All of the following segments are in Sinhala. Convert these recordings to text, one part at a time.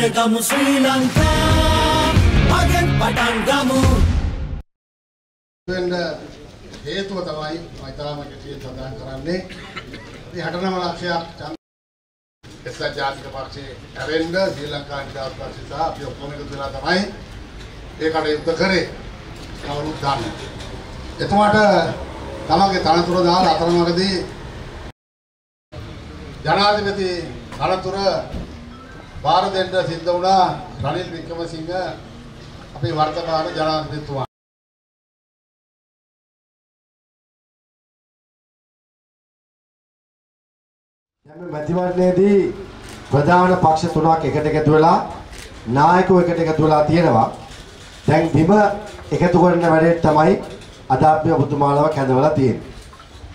ජයගමු ශ්‍රී ලංකා. මගෙන් පටන් ගමු. වෙන්න හේතුව තමයි මම ඊටාම කෙටියෙන් සඳහන් කරන්නේ. මේ 69 ලක්ෂයක් ඡන්ද එක්සත් ජාතික පක්ෂයේ ඇරෙන්න ශ්‍රී ලංකා නිදහස් පක්ෂය සහ අපි ඔක්කොම එකතු වෙලා තමයි ඒ කටයුත්ත කරේ. කවුරුත් දන්නේ. එතුමාට තමගේ තනතුර දාලා අතරමඟදී ජනාධිපති තනතුර බාර දෙන්න සිද්ධ වුණා රනිල් වික්‍රමසිංහ අපේ වර්තමාන ජනාධිපතිතුමා. දැන් මේ මැතිවරණයේදී ප්‍රධාන පක්ෂ තුනක් එකට එකතු වෙලා නායකයෝ එකට එකතු වෙලා තියෙනවා. දැන් බිම එකතු කරන වැඩේ තමයි අද අපි ඔබතුමාලව කැඳවලා තියෙන්නේ.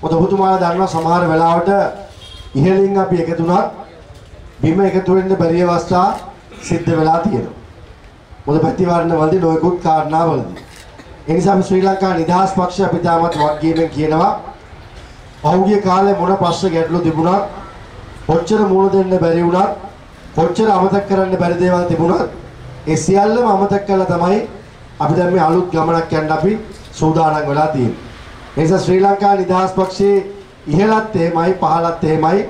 මොකද ඔබතුමාලා දන්නවා සමහර වෙලාවට ඉහළින් අපි එකතු වුණත් බිම එකතු වෙන්න බැරි අවස්ථා සිද්ධ වෙලා තියෙනවා. මොකද ප්‍රතිවරණ වලදී නොයෙකුත් කාරණාවලදී. ඒ නිසා අපි ශ්‍රී ලංකා නිදහස් පක්ෂය අපි තාමත් වගකීමෙන් කියනවා පහුගිය කාලේ මොන ප්‍රශ්න ගැටලු තිබුණත් කොච්චර මුණ දෙන්න බැරි වුණත් කොච්චර අමතක කරන්න බැරි දේවල් තිබුණත් ඒ සියල්ලම අමතක කරලා තමයි අපි දැන් මේ අලුත් ගමනක් යන්න අපි සූදානම් වෙලා තියෙන්නේ. ඒ නිසා ශ්‍රී ලංකා නිදහස් පක්ෂයේ ඉහළත් එහෙමයි පහළත් එහෙමයි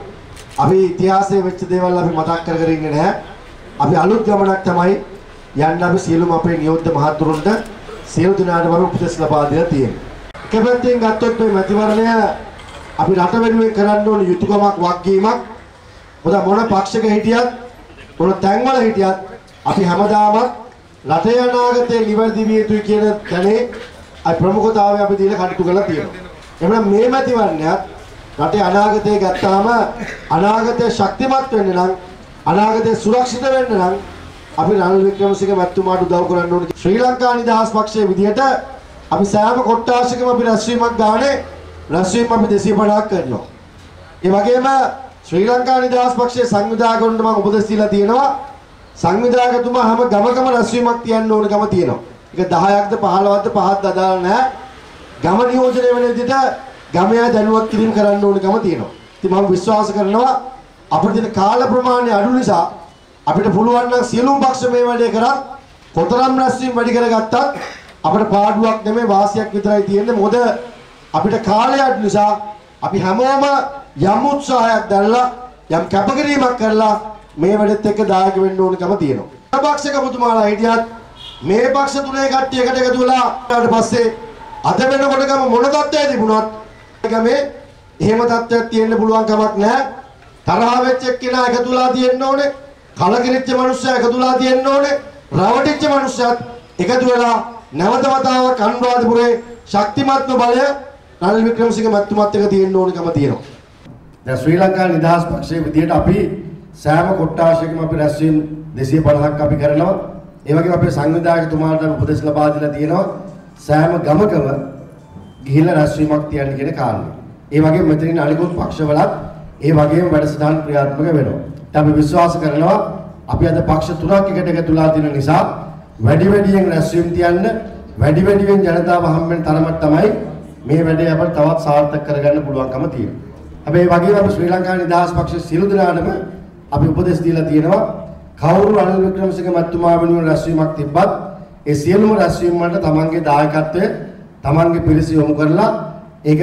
අපි ඉතිහාසයේ වෙච්ච දේවල් අපි මතක් කර කර ඉන්නේ නැහැ. අපි අලුත් ගමනක් තමයි යන්න අපි සියලුම අපේ නියෝජ්‍ය මහතුරුන්ට සියලු දෙනාටම අපි උපදෙස් ලබා දෙලා තියෙනවා. එක පැත්තෙන් ගත්තොත් මේ මැතිවරණය අපි රට වෙනුවෙන් කරන්න ඕන යුතුයකමක් වගකීමක් මොකද මොන පක්ෂයක හිටියත් මොන තැන්වල හිටියත් අපි හැමදාම රටේ අනාගතේ නිවැරදි විය යුතුයි කියන දැනේ අයි ප්‍රමුඛතාවය අපි දීලා කටයුතු කරලා තියෙනවා. එහෙනම් මේ මැතිවරණයත් රටේ අනාගතය ගත්තාම අනාගතය ශක්තිමත් වෙන්න නම් අනාගතය සුරක්ෂිත වෙන්න නම් අපි රනිල් වික්‍රමසිංහ මැතිතුමාට උදව් කරන්න ඕනේ. ශ්‍රී ලංකා නිදහස් පක්ෂයේ විදිහට අපි සෑම කොට්ටාශකම අපි රැස්වීමක් ගානේ රැස්වීම අපි 250ක් කරනවා. ඒ වගේම ශ්‍රී ලංකා නිදහස් පක්ෂයේ සංවිධායකවරුන්ට මම උපදෙස් දීලා තියෙනවා. සංවිධායකතුමා හැම ගමකම රැස්වීමක් තියන්න ඕන ගම තියෙනවා. ඒක 10ක්ද 15ක්ද පහක්ද අදාළ නැහැ. ගම නියෝජනය වෙන විදිහට ගමයා දැනුවත් කිරීම කරන්න ඕන ගම තියෙනවා. ඉතින් මම විශ්වාස කරනවා අපිට තියෙන කාල ප්‍රමාණය අඩු නිසා අපිට පුළුවන් නම් සියලුම පක්ෂ මේ වැඩේ කරත් කොතරම් රැස්වීම වැඩි කරගත්තත් අපිට පාඩුවක් නෙමෙයි වාසියක් විතරයි තියෙන්නේ. මොකද අපිට කාලය අඩු නිසා අපි හැමෝම යම් උත්සාහයක් දැරලා යම් කැපකිරීමක් කරලා මේ වැඩෙත් එක්ක දායක වෙන්න ඕනකම තියෙනවා. පක්ෂක පුතුමාලා හිටියත් මේ පක්ෂ තුනේ කට්ටිය එකට එකතු වෙලා ඊට පස්සේ අද වෙනකොටම මොන තත්ත්වයේ තිබුණත් ගමේ එහෙම තත්ත්වයක් තියෙන්න පුළුවන් කමක් නැහැ. තරහ වෙච්ච එක්කෙනා එකතුලා තියෙන්න ඕනේ. කලකිරිච්ච මිනිස්සයා එකතුලා තියෙන්න ඕනේ. රවටිච්ච මිනිස්සයාත් එකතු වෙලා නැවත වතාවක් අනුරාධපුරේ ශක්තිමත්ම බලය රනිල් වික්‍රමසිංහ මැතිතුමත් එක තියෙන්න ඕනකම තියෙනවා. දැන් ශ්‍රී ලංකා නිදහස් පක්ෂයේ විදියට අපි සෑම කොට්ටාශයකම අපි රැස්වීම් 250ක් අපි කරනවා. ඒ වගේම අපේ සංවිධායකතුමාට උපදෙස් ලබා දීලා තියෙනවා. සෑම ගමකම ගිහිල්ලා රැස්වීමක් තියන්න කියන කාරණේ. ඒ වගේම මෙතන ඉන්න අනිකුත් පක්ෂවලත් ඒ වගේම වැඩසටහන් ක්‍රියාත්මක වෙනවා. ඉතින් අපි විශ්වාස කරනවා අපි අද පක්ෂ තුනක් එකට එකතුලා තියෙන නිසා වැඩි වැඩියෙන් රැස්වීම් තියන්න වැඩි වැඩියෙන් ජනතාව හම්බෙන්න තරමට තමයි මේ වැඩේ අපිට තවත් සාර්ථක කරගන්න පුළුවන්කම තියෙනවා. හැබැයි ඒ වගේම අපි ශ්‍රී ලංකා නිදහස් පක්ෂ සියලු දෙනාටම අපි උපදෙස් දීලා තියෙනවා කවුරු අනිල් වික්‍රමසිංහ මැතිතුමා වෙනුවෙන් රැස්වීමක් තිබ්බත් ඒ සියලුම රැස්වීම් වලට තමන්ගේ දායකත්වය තමන්ගේ පිරිස යොමු කරලා ඒක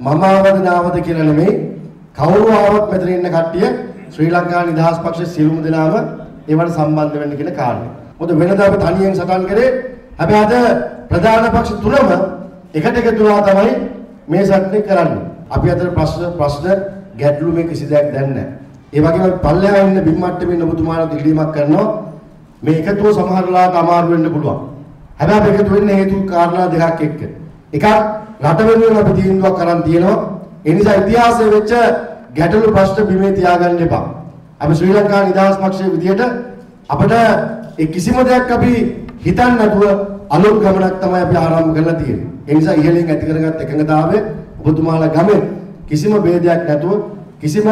මම ආවද නාවද කියලා නෙමෙයි කවුරු ආවත් මෙතන ඉන්න කට්ටිය ශ්‍රී ලංකා නිදහස් පක්ෂයේ සියලුම දෙනාම ඒවට සම්බන්ධ වෙන්න කියන කාරණේ. මොකද වෙනදා අපි තනියෙන් සටන් කරේ හැබැයි අද ප්‍රධාන පක්ෂ තුනම එකට එකතු වෙලා තමයි මේ සටනේ කරන්නේ. අපි අතර ප්‍රශ්න ප්‍රශ්න ගැටලු මේ කිසි දෙයක් දැන් නැහැ. ඒ වගේම පල්ලෙහා ඉන්න බිම් මට්ටමේ ඉන්න ඔබතුමාලා දිලිමක් කරනවා මේ එකතුව සමහර වෙලාවට අමාරු වෙන්න පුළුවන්. හැබැයි අපි එකතු වෙන්නේ හේතු කාරණා දෙකක් එක්ක. එකක් රට වෙනුවෙන් අපි තීන්දුවක් කරන් තියෙනවා. ඒ නිසා ඉතිහාසයේ වෙච්ච ගැටලු ප්‍රශ්න බිමේ තියාගන්න එපා. අපි ශ්‍රී ලංකා නිදහස් පක්ෂයේ විදියට අපිට ඒ කිසිම දෙයක් අපි හිතන්නේ නැතුව අලුත් ගමනක් තමයි අපි ආරම්භ කරලා තියෙන්නේ. ඒ නිසා ඉහළින් ඇති කරගත් එකඟතාවය ඔබතුමාලා ගමේ කිසිම ભેදයක් නැතුව කිසිම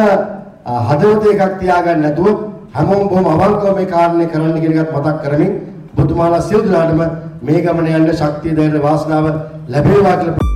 හදවත එකක් තියාගන්න නැතුව හැමෝම බොහොම අවංකව මේ කාරණේ කරන්න කියන එකත් මතක් කරමින් ඔබතුමාලා සියලු දෙනාටම මේ ගමන යන්න ශක්තිය ධෛර්ය වාසනාව ලැබේවා කියලා